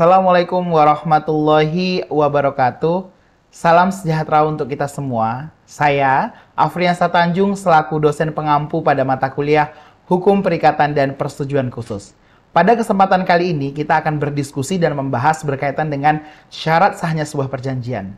Assalamualaikum warahmatullahi wabarakatuh. Salam sejahtera untuk kita semua. Saya, Afriansa Tanjung, selaku dosen pengampu pada mata kuliah Hukum Perikatan dan Persetujuan Khusus. Pada kesempatan kali ini, kita akan berdiskusi dan membahas berkaitan dengan syarat sahnya sebuah perjanjian.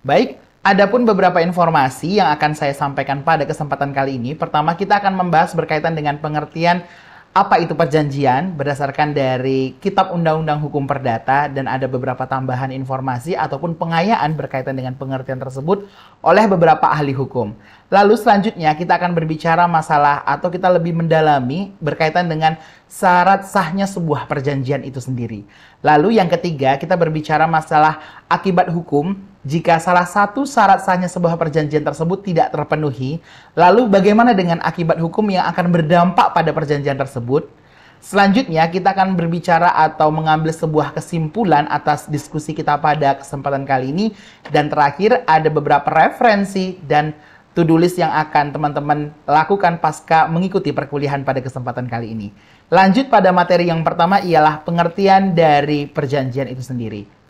Baik, Adapun beberapa informasi yang akan saya sampaikan pada kesempatan kali ini. Pertama, kita akan membahas berkaitan dengan pengertian apa itu perjanjian berdasarkan dari Kitab Undang-Undang Hukum Perdata dan ada beberapa tambahan informasi ataupun pengayaan berkaitan dengan pengertian tersebut oleh beberapa ahli hukum. Lalu selanjutnya kita akan berbicara masalah atau kita lebih mendalami berkaitan dengan syarat sahnya sebuah perjanjian itu sendiri. Lalu yang ketiga kita berbicara masalah akibat hukum jika salah satu syarat sahnya sebuah perjanjian tersebut tidak terpenuhi, lalu bagaimana dengan akibat hukum yang akan berdampak pada perjanjian tersebut? Selanjutnya, kita akan berbicara atau mengambil sebuah kesimpulan atas diskusi kita pada kesempatan kali ini. Dan terakhir, ada beberapa referensi dan to-do list yang akan teman-teman lakukan pasca mengikuti perkuliahan pada kesempatan kali ini. Lanjut pada materi yang pertama ialah pengertian dari perjanjian itu sendiri.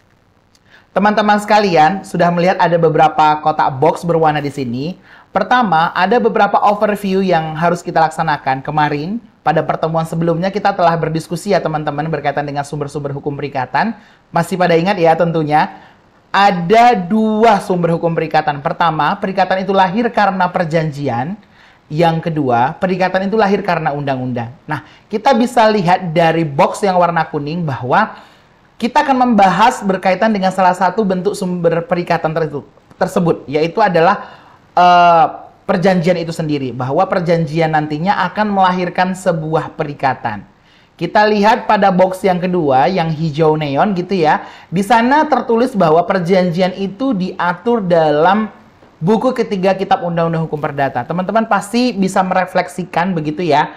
Teman-teman sekalian sudah melihat ada beberapa kotak box berwarna di sini. Pertama, ada beberapa overview yang harus kita laksanakan. Kemarin, pada pertemuan sebelumnya kita telah berdiskusi ya teman-teman berkaitan dengan sumber-sumber hukum perikatan. Masih pada ingat ya tentunya. Ada dua sumber hukum perikatan. Pertama, perikatan itu lahir karena perjanjian. Yang kedua, perikatan itu lahir karena undang-undang. Nah, kita bisa lihat dari box yang warna kuning bahwa kita akan membahas berkaitan dengan salah satu bentuk sumber perikatan tersebut, yaitu adalah uh, perjanjian itu sendiri, bahwa perjanjian nantinya akan melahirkan sebuah perikatan. Kita lihat pada box yang kedua, yang hijau neon gitu ya. Di sana tertulis bahwa perjanjian itu diatur dalam buku ketiga Kitab Undang-Undang Hukum Perdata. Teman-teman pasti bisa merefleksikan begitu ya.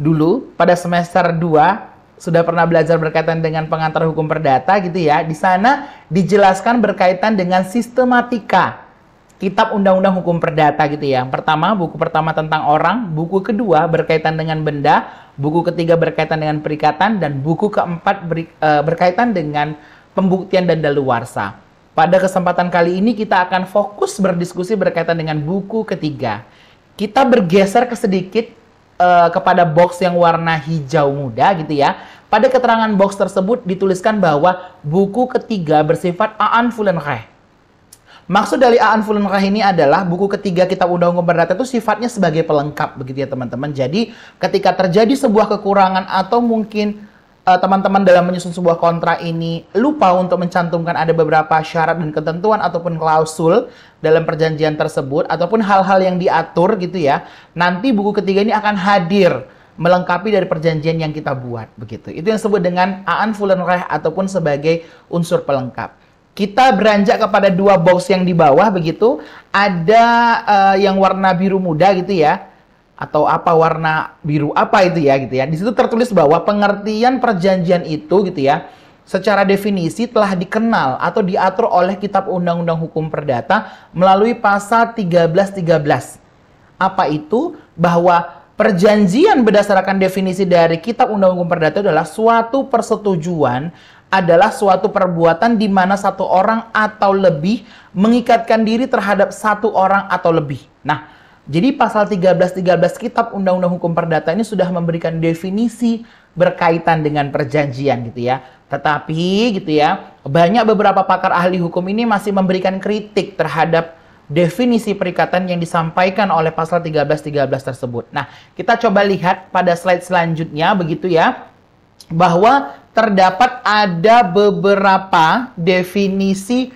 Dulu pada semester 2 sudah pernah belajar berkaitan dengan pengantar hukum perdata gitu ya. Di sana dijelaskan berkaitan dengan sistematika kitab undang-undang hukum perdata gitu ya. Pertama, buku pertama tentang orang, buku kedua berkaitan dengan benda, buku ketiga berkaitan dengan perikatan dan buku keempat ber, e, berkaitan dengan pembuktian dan daluarsa. Pada kesempatan kali ini kita akan fokus berdiskusi berkaitan dengan buku ketiga. Kita bergeser ke sedikit uh, kepada box yang warna hijau muda gitu ya. Pada keterangan box tersebut dituliskan bahwa buku ketiga bersifat aan fulenreh. Maksud dari aan fulenreh ini adalah buku ketiga kitab undang-undang perdata itu sifatnya sebagai pelengkap begitu ya teman-teman. Jadi ketika terjadi sebuah kekurangan atau mungkin teman-teman uh, dalam menyusun sebuah kontrak ini lupa untuk mencantumkan ada beberapa syarat dan ketentuan ataupun klausul dalam perjanjian tersebut ataupun hal-hal yang diatur gitu ya, nanti buku ketiga ini akan hadir melengkapi dari perjanjian yang kita buat begitu. Itu yang disebut dengan aan reh ataupun sebagai unsur pelengkap. Kita beranjak kepada dua box yang di bawah begitu, ada uh, yang warna biru muda gitu ya atau apa warna biru apa itu ya gitu ya. Di situ tertulis bahwa pengertian perjanjian itu gitu ya secara definisi telah dikenal atau diatur oleh Kitab Undang-Undang Hukum Perdata melalui pasal 1313. Apa itu? Bahwa perjanjian berdasarkan definisi dari Kitab Undang-Undang Hukum Perdata adalah suatu persetujuan adalah suatu perbuatan di mana satu orang atau lebih mengikatkan diri terhadap satu orang atau lebih. Nah, jadi pasal 1313 Kitab Undang-Undang Hukum Perdata ini sudah memberikan definisi berkaitan dengan perjanjian gitu ya. Tetapi gitu ya, banyak beberapa pakar ahli hukum ini masih memberikan kritik terhadap definisi perikatan yang disampaikan oleh pasal 1313 tersebut. Nah, kita coba lihat pada slide selanjutnya begitu ya, bahwa terdapat ada beberapa definisi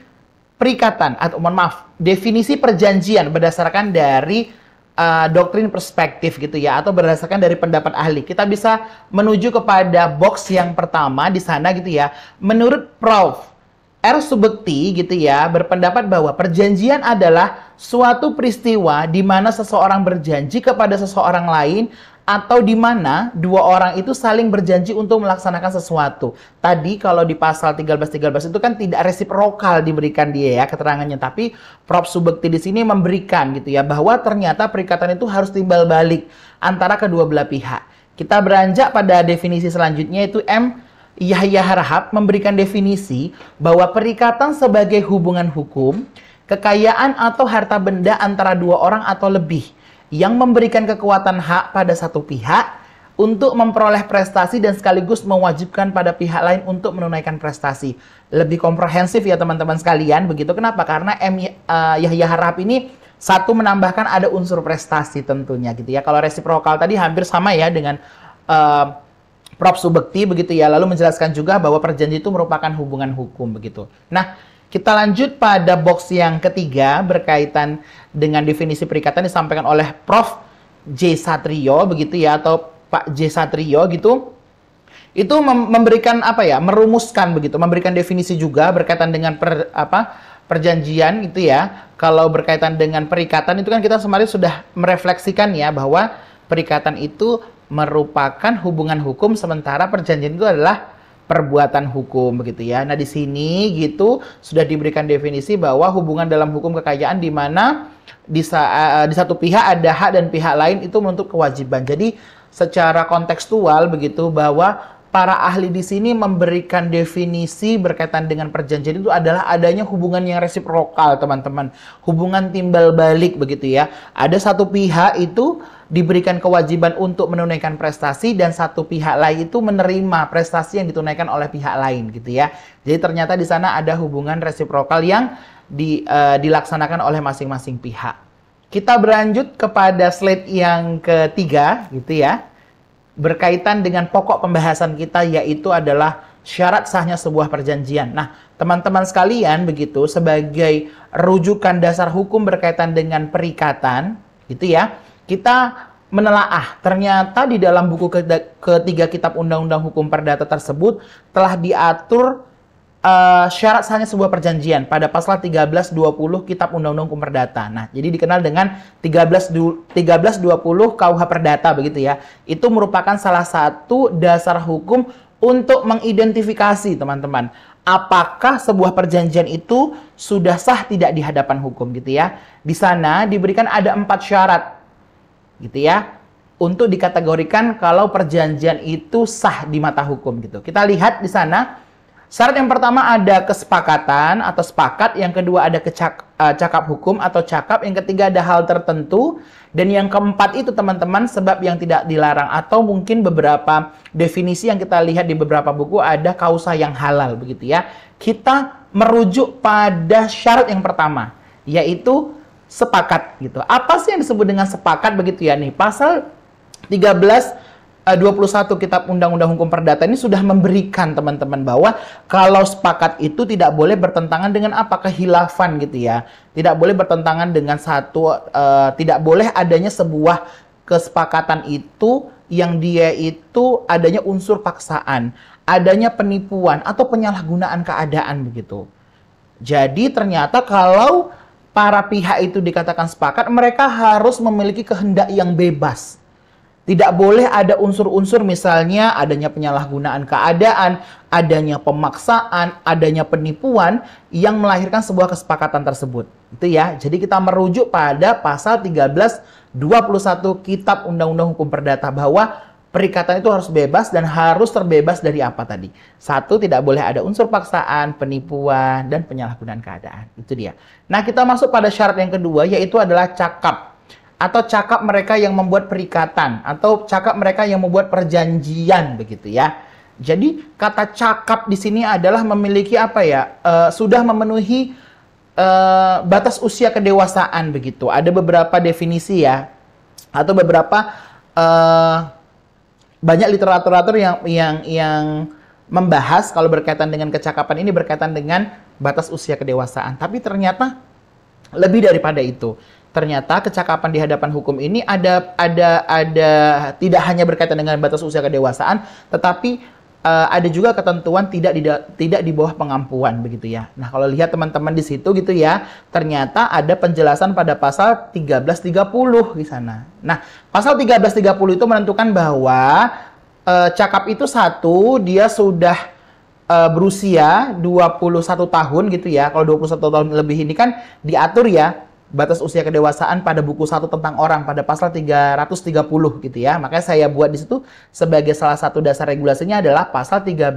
perikatan atau mohon maaf definisi perjanjian berdasarkan dari uh, doktrin perspektif gitu ya atau berdasarkan dari pendapat ahli. Kita bisa menuju kepada box yang pertama di sana gitu ya. Menurut Prof. R. Subekti gitu ya berpendapat bahwa perjanjian adalah suatu peristiwa di mana seseorang berjanji kepada seseorang lain atau di mana dua orang itu saling berjanji untuk melaksanakan sesuatu. Tadi kalau di pasal 1313 itu kan tidak resiprokal diberikan dia ya keterangannya, tapi Prof Subekti di sini memberikan gitu ya bahwa ternyata perikatan itu harus timbal balik antara kedua belah pihak. Kita beranjak pada definisi selanjutnya itu M. Yahya Harahap memberikan definisi bahwa perikatan sebagai hubungan hukum, kekayaan atau harta benda antara dua orang atau lebih yang memberikan kekuatan hak pada satu pihak untuk memperoleh prestasi dan sekaligus mewajibkan pada pihak lain untuk menunaikan prestasi. Lebih komprehensif ya teman-teman sekalian, begitu. Kenapa? Karena M. Uh, Yahya Harahap ini satu menambahkan ada unsur prestasi tentunya gitu ya. Kalau resiprokal tadi hampir sama ya dengan uh, Prof Subekti begitu ya. Lalu menjelaskan juga bahwa perjanjian itu merupakan hubungan hukum begitu. Nah, kita lanjut pada box yang ketiga berkaitan dengan definisi perikatan disampaikan oleh Prof J Satrio begitu ya atau Pak J Satrio gitu. Itu memberikan apa ya? merumuskan begitu, memberikan definisi juga berkaitan dengan per, apa? perjanjian itu ya. Kalau berkaitan dengan perikatan itu kan kita kemarin sudah merefleksikan ya bahwa perikatan itu merupakan hubungan hukum sementara perjanjian itu adalah perbuatan hukum begitu ya. Nah, di sini gitu sudah diberikan definisi bahwa hubungan dalam hukum kekayaan di mana di, uh, di satu pihak ada hak dan pihak lain itu menuntut kewajiban. Jadi secara kontekstual begitu bahwa para ahli di sini memberikan definisi berkaitan dengan perjanjian itu adalah adanya hubungan yang resiprokal, teman-teman. Hubungan timbal balik begitu ya. Ada satu pihak itu diberikan kewajiban untuk menunaikan prestasi dan satu pihak lain itu menerima prestasi yang ditunaikan oleh pihak lain gitu ya. Jadi ternyata di sana ada hubungan resiprokal yang di, uh, dilaksanakan oleh masing-masing pihak. Kita berlanjut kepada slide yang ketiga gitu ya. Berkaitan dengan pokok pembahasan kita yaitu adalah syarat sahnya sebuah perjanjian. Nah, teman-teman sekalian begitu sebagai rujukan dasar hukum berkaitan dengan perikatan gitu ya kita menelaah ternyata di dalam buku ketiga kitab undang-undang hukum perdata tersebut telah diatur uh, syarat sahnya sebuah perjanjian pada pasal 1320 kitab undang-undang hukum perdata. Nah, jadi dikenal dengan 13 1320 KUH perdata begitu ya. Itu merupakan salah satu dasar hukum untuk mengidentifikasi teman-teman apakah sebuah perjanjian itu sudah sah tidak di hadapan hukum gitu ya. Di sana diberikan ada empat syarat gitu ya untuk dikategorikan kalau perjanjian itu sah di mata hukum gitu. Kita lihat di sana syarat yang pertama ada kesepakatan atau sepakat, yang kedua ada kecak, uh, cakap hukum atau cakap, yang ketiga ada hal tertentu, dan yang keempat itu teman-teman sebab yang tidak dilarang atau mungkin beberapa definisi yang kita lihat di beberapa buku ada kausa yang halal begitu ya. Kita merujuk pada syarat yang pertama yaitu sepakat gitu. Apa sih yang disebut dengan sepakat begitu ya nih? Pasal 13 21 eh, Kitab Undang-Undang Hukum Perdata ini sudah memberikan teman-teman bahwa kalau sepakat itu tidak boleh bertentangan dengan apa kehilafan gitu ya. Tidak boleh bertentangan dengan satu uh, tidak boleh adanya sebuah kesepakatan itu yang dia itu adanya unsur paksaan, adanya penipuan atau penyalahgunaan keadaan begitu. Jadi ternyata kalau para pihak itu dikatakan sepakat, mereka harus memiliki kehendak yang bebas. Tidak boleh ada unsur-unsur misalnya adanya penyalahgunaan keadaan, adanya pemaksaan, adanya penipuan yang melahirkan sebuah kesepakatan tersebut. Itu ya. Jadi kita merujuk pada pasal 1321 Kitab Undang-Undang Hukum Perdata bahwa perikatan itu harus bebas dan harus terbebas dari apa tadi? Satu, tidak boleh ada unsur paksaan, penipuan, dan penyalahgunaan keadaan. Itu dia. Nah, kita masuk pada syarat yang kedua, yaitu adalah cakap. Atau cakap mereka yang membuat perikatan. Atau cakap mereka yang membuat perjanjian, begitu ya. Jadi, kata cakap di sini adalah memiliki apa ya? Uh, sudah memenuhi uh, batas usia kedewasaan, begitu. Ada beberapa definisi ya. Atau beberapa... Uh, banyak literatur-literatur yang yang yang membahas kalau berkaitan dengan kecakapan ini berkaitan dengan batas usia kedewasaan. Tapi ternyata lebih daripada itu. Ternyata kecakapan di hadapan hukum ini ada ada ada tidak hanya berkaitan dengan batas usia kedewasaan, tetapi uh, ada juga ketentuan tidak di tidak di bawah pengampuan begitu ya. Nah, kalau lihat teman-teman di situ gitu ya, ternyata ada penjelasan pada pasal 1330 di sana. Nah, pasal 1330 itu menentukan bahwa uh, cakap itu satu dia sudah uh, berusia 21 tahun gitu ya. Kalau 21 tahun lebih ini kan diatur ya batas usia kedewasaan pada buku satu tentang orang pada pasal 330 gitu ya. Makanya saya buat di situ sebagai salah satu dasar regulasinya adalah pasal 13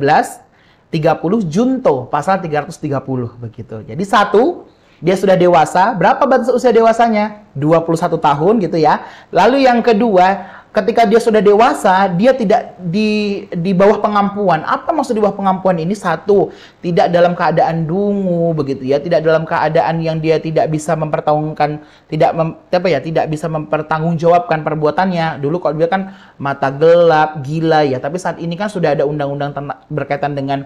30 junto pasal 330 begitu. Jadi satu dia sudah dewasa, berapa batas usia dewasanya? 21 tahun gitu ya. Lalu yang kedua, ketika dia sudah dewasa, dia tidak di di bawah pengampuan. Apa maksud di bawah pengampuan ini? Satu, tidak dalam keadaan dungu begitu ya, tidak dalam keadaan yang dia tidak bisa mempertanggungjawabkan, tidak mem, apa ya, tidak bisa mempertanggungjawabkan perbuatannya. Dulu kalau dia kan mata gelap, gila ya, tapi saat ini kan sudah ada undang-undang berkaitan dengan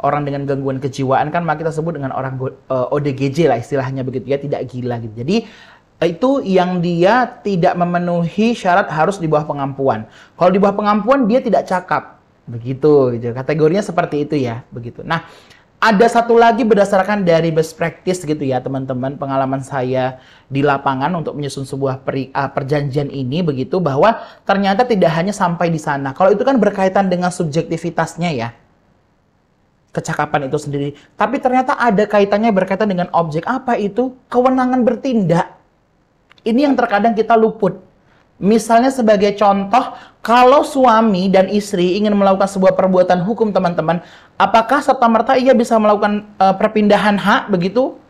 orang dengan gangguan kejiwaan kan maka kita sebut dengan orang uh, eh, ODGJ lah istilahnya begitu ya, tidak gila gitu. Jadi itu yang dia tidak memenuhi syarat harus di bawah pengampuan. Kalau di bawah pengampuan dia tidak cakap. Begitu gitu. Kategorinya seperti itu ya, begitu. Nah, ada satu lagi berdasarkan dari best practice gitu ya, teman-teman, pengalaman saya di lapangan untuk menyusun sebuah peri, uh, perjanjian ini begitu bahwa ternyata tidak hanya sampai di sana. Kalau itu kan berkaitan dengan subjektivitasnya ya. Kecakapan itu sendiri. Tapi ternyata ada kaitannya berkaitan dengan objek. Apa itu? Kewenangan bertindak ini yang terkadang kita luput. Misalnya sebagai contoh, kalau suami dan istri ingin melakukan sebuah perbuatan hukum teman-teman, apakah serta-merta ia bisa melakukan uh, perpindahan hak begitu?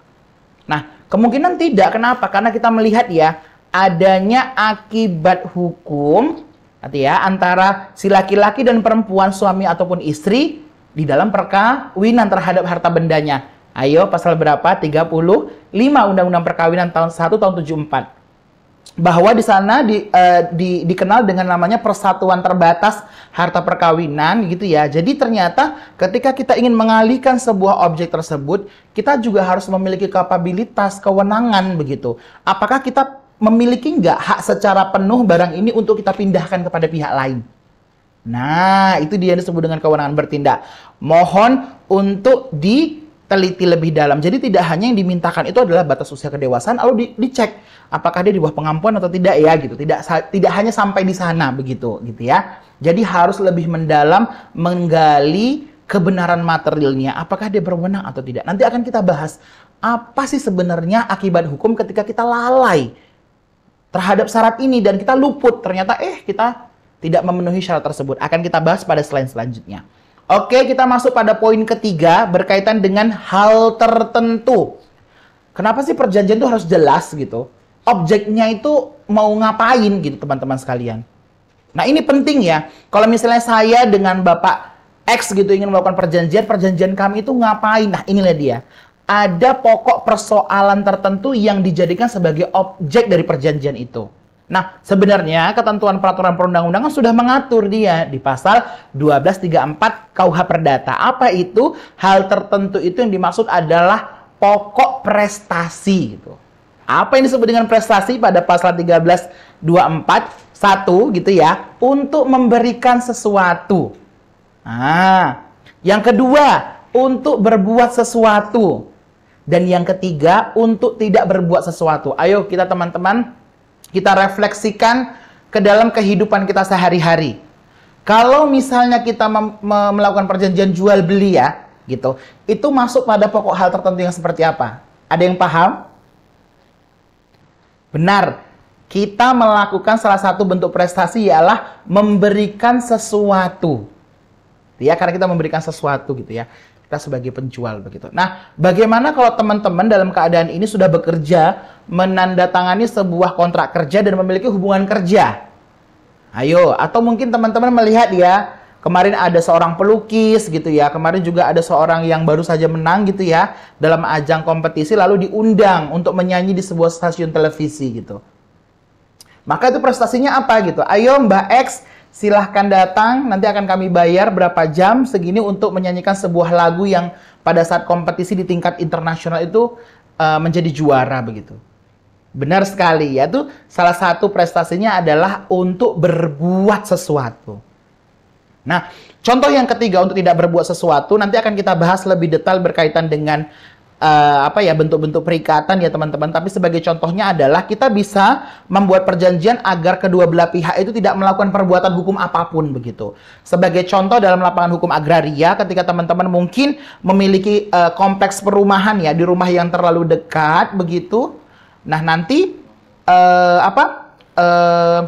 Nah, kemungkinan tidak. Kenapa? Karena kita melihat ya, adanya akibat hukum Hati ya, antara si laki-laki dan perempuan, suami ataupun istri di dalam perkawinan terhadap harta bendanya. Ayo, pasal berapa? 35 Undang-Undang Perkawinan tahun 1 tahun 74 bahwa di sana di, uh, di, dikenal dengan namanya persatuan terbatas harta perkawinan gitu ya. Jadi ternyata ketika kita ingin mengalihkan sebuah objek tersebut, kita juga harus memiliki kapabilitas, kewenangan begitu. Apakah kita memiliki nggak hak secara penuh barang ini untuk kita pindahkan kepada pihak lain? Nah, itu dia disebut dengan kewenangan bertindak. Mohon untuk di teliti lebih dalam. Jadi tidak hanya yang dimintakan itu adalah batas usia kedewasaan, lalu di, dicek apakah dia di bawah pengampuan atau tidak ya gitu. Tidak tidak hanya sampai di sana begitu gitu ya. Jadi harus lebih mendalam menggali kebenaran materialnya, apakah dia berwenang atau tidak. Nanti akan kita bahas apa sih sebenarnya akibat hukum ketika kita lalai terhadap syarat ini dan kita luput ternyata eh kita tidak memenuhi syarat tersebut. Akan kita bahas pada slide selanjutnya. Oke, kita masuk pada poin ketiga berkaitan dengan hal tertentu. Kenapa sih perjanjian itu harus jelas gitu? Objeknya itu mau ngapain gitu teman-teman sekalian. Nah ini penting ya. Kalau misalnya saya dengan Bapak X gitu ingin melakukan perjanjian, perjanjian kami itu ngapain? Nah inilah dia. Ada pokok persoalan tertentu yang dijadikan sebagai objek dari perjanjian itu. Nah, sebenarnya ketentuan peraturan perundang-undangan sudah mengatur dia di pasal 1234 KUH Perdata. Apa itu? Hal tertentu itu yang dimaksud adalah pokok prestasi gitu. Apa yang disebut dengan prestasi pada pasal 1324 satu gitu ya, untuk memberikan sesuatu. Nah, yang kedua, untuk berbuat sesuatu. Dan yang ketiga, untuk tidak berbuat sesuatu. Ayo kita teman-teman kita refleksikan ke dalam kehidupan kita sehari-hari. Kalau misalnya kita melakukan perjanjian jual beli ya, gitu, itu masuk pada pokok hal tertentu yang seperti apa? Ada yang paham? Benar. Kita melakukan salah satu bentuk prestasi ialah memberikan sesuatu. Ya, karena kita memberikan sesuatu gitu ya kita sebagai penjual begitu. Nah, bagaimana kalau teman-teman dalam keadaan ini sudah bekerja menandatangani sebuah kontrak kerja dan memiliki hubungan kerja? Ayo, atau mungkin teman-teman melihat ya, kemarin ada seorang pelukis gitu ya, kemarin juga ada seorang yang baru saja menang gitu ya dalam ajang kompetisi lalu diundang untuk menyanyi di sebuah stasiun televisi gitu. Maka itu prestasinya apa gitu? Ayo Mbak X silahkan datang, nanti akan kami bayar berapa jam segini untuk menyanyikan sebuah lagu yang pada saat kompetisi di tingkat internasional itu uh, menjadi juara begitu. Benar sekali, yaitu salah satu prestasinya adalah untuk berbuat sesuatu. Nah, contoh yang ketiga untuk tidak berbuat sesuatu nanti akan kita bahas lebih detail berkaitan dengan uh, apa ya bentuk-bentuk perikatan ya teman-teman. Tapi sebagai contohnya adalah kita bisa membuat perjanjian agar kedua belah pihak itu tidak melakukan perbuatan hukum apa pun begitu. Sebagai contoh dalam lapangan hukum agraria ketika teman-teman mungkin memiliki uh, kompleks perumahan ya di rumah yang terlalu dekat begitu Nah, nanti uh, apa? Uh,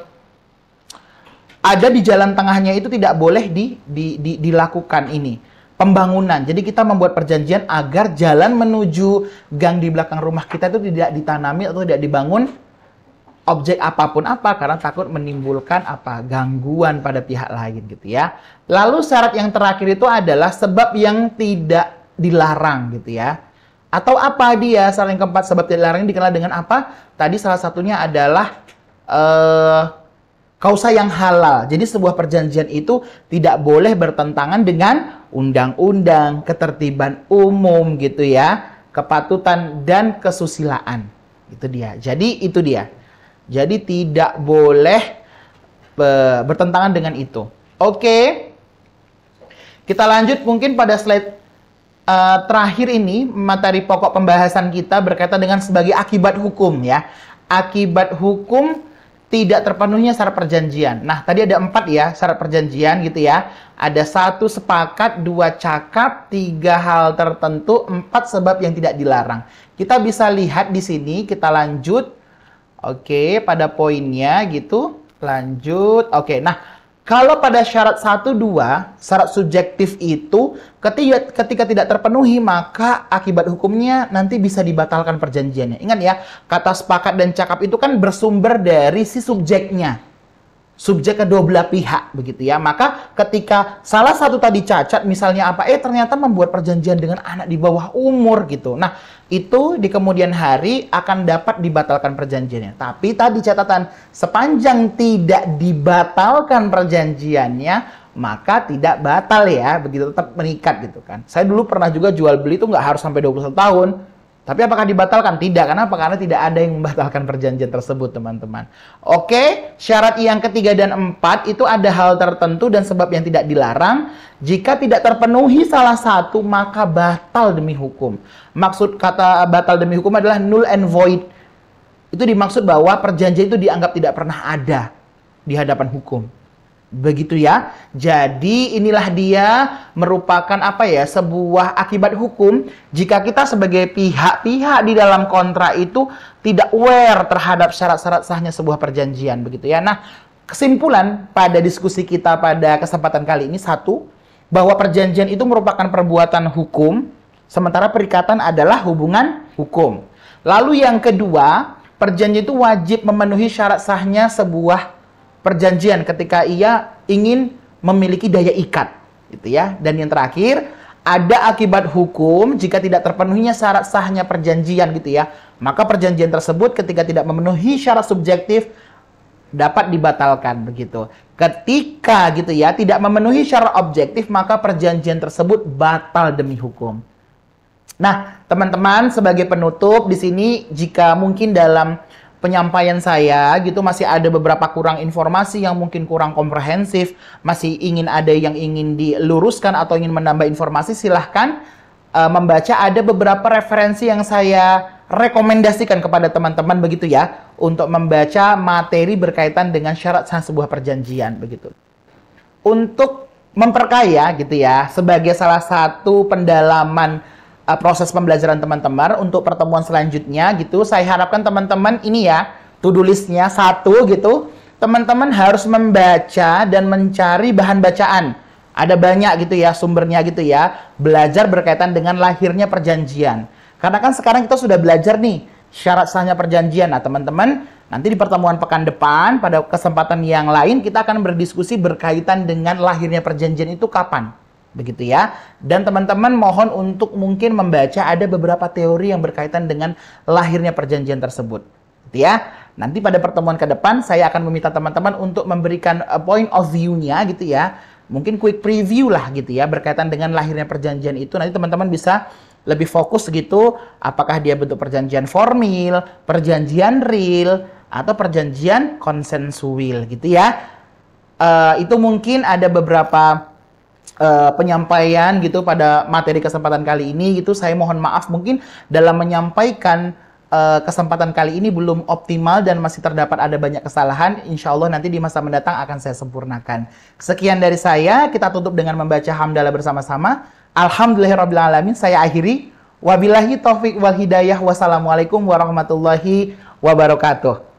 ada di jalan tengahnya itu tidak boleh di, di, di, dilakukan ini pembangunan. Jadi kita membuat perjanjian agar jalan menuju gang di belakang rumah kita itu tidak ditanami atau tidak dibangun objek apa pun apa karena takut menimbulkan apa gangguan pada pihak lain gitu ya. Lalu syarat yang terakhir itu adalah sebab yang tidak dilarang gitu ya. Atau apa dia? Yang keempat sebab tidak dilarang dikenal dengan apa? Tadi salah satunya adalah uh, kausa yang halal. Jadi sebuah perjanjian itu tidak boleh bertentangan dengan undang-undang, ketertiban umum gitu ya, kepatutan dan kesusilaan. Itu dia. Jadi itu dia. Jadi tidak boleh bertentangan dengan itu. Oke. Kita lanjut mungkin pada slide uh, terakhir ini materi pokok pembahasan kita berkaitan dengan sebagai akibat hukum ya. Akibat hukum tidak terpenuhnya syarat perjanjian. Nah, tadi ada empat ya syarat perjanjian gitu ya. Ada satu sepakat, dua cakap, tiga hal tertentu, empat sebab yang tidak dilarang. Kita bisa lihat di sini, kita lanjut. Oke, pada poinnya gitu. Lanjut. Oke, nah kalau pada syarat 1 2, syarat subjektif itu ketika, ketika tidak terpenuhi maka akibat hukumnya nanti bisa dibatalkan perjanjiannya. Ingat ya, kata sepakat dan cakap itu kan bersumber dari si subjeknya subjek kedua belah pihak begitu ya. Maka ketika salah satu tadi cacat misalnya apa eh ternyata membuat perjanjian dengan anak di bawah umur gitu. Nah, itu di kemudian hari akan dapat dibatalkan perjanjiannya. Tapi tadi catatan sepanjang tidak dibatalkan perjanjiannya maka tidak batal ya, begitu tetap mengikat gitu kan. Saya dulu pernah juga jual beli itu nggak harus sampai 21 tahun tapi apakah dibatalkan? Tidak. Kenapa? Karena tidak ada yang membatalkan perjanjian tersebut, teman-teman. Oke, syarat yang ketiga dan empat itu ada hal tertentu dan sebab yang tidak dilarang. Jika tidak terpenuhi salah satu, maka batal demi hukum. Maksud kata batal demi hukum adalah null and void. Itu dimaksud bahwa perjanjian itu dianggap tidak pernah ada di hadapan hukum. Begitu ya. Jadi inilah dia merupakan apa ya? Sebuah akibat hukum jika kita sebagai pihak-pihak di dalam kontrak itu tidak aware terhadap syarat-syarat sahnya sebuah perjanjian begitu ya. Nah, kesimpulan pada diskusi kita pada kesempatan kali ini satu bahwa perjanjian itu merupakan perbuatan hukum sementara perikatan adalah hubungan hukum. Lalu yang kedua, perjanjian itu wajib memenuhi syarat sahnya sebuah perjanjian ketika ia ingin memiliki daya ikat gitu ya. Dan yang terakhir, ada akibat hukum jika tidak terpenuhinya syarat sahnya perjanjian gitu ya. Maka perjanjian tersebut ketika tidak memenuhi syarat subjektif dapat dibatalkan begitu. Ketika gitu ya tidak memenuhi syarat objektif maka perjanjian tersebut batal demi hukum. Nah, teman-teman sebagai penutup di sini jika mungkin dalam penyampaian saya gitu masih ada beberapa kurang informasi yang mungkin kurang komprehensif, masih ingin ada yang ingin diluruskan atau ingin menambah informasi silahkan uh, membaca ada beberapa referensi yang saya rekomendasikan kepada teman-teman begitu ya untuk membaca materi berkaitan dengan syarat sah sebuah perjanjian begitu. Untuk memperkaya gitu ya sebagai salah satu pendalaman uh, proses pembelajaran teman-teman untuk pertemuan selanjutnya gitu. Saya harapkan teman-teman ini ya, to-do listnya satu gitu. Teman-teman harus membaca dan mencari bahan bacaan. Ada banyak gitu ya sumbernya gitu ya. Belajar berkaitan dengan lahirnya perjanjian. Karena kan sekarang kita sudah belajar nih syarat sahnya perjanjian. Nah, teman-teman, nanti di pertemuan pekan depan pada kesempatan yang lain kita akan berdiskusi berkaitan dengan lahirnya perjanjian itu kapan begitu ya. Dan teman-teman mohon untuk mungkin membaca ada beberapa teori yang berkaitan dengan lahirnya perjanjian tersebut. Gitu ya. Nanti pada pertemuan ke depan saya akan meminta teman-teman untuk memberikan uh, point of view-nya gitu ya. Mungkin quick preview lah gitu ya berkaitan dengan lahirnya perjanjian itu. Nanti teman-teman bisa lebih fokus gitu apakah dia bentuk perjanjian formil, perjanjian real atau perjanjian konsensual gitu ya. Uh, itu mungkin ada beberapa uh, penyampaian gitu pada materi kesempatan kali ini gitu saya mohon maaf mungkin dalam menyampaikan uh, kesempatan kali ini belum optimal dan masih terdapat ada banyak kesalahan insya Allah nanti di masa mendatang akan saya sempurnakan sekian dari saya kita tutup dengan membaca hamdalah bersama-sama Alhamdulillahirrahmanirrahim saya akhiri Wabillahi taufik wal hidayah. Wassalamualaikum warahmatullahi wabarakatuh.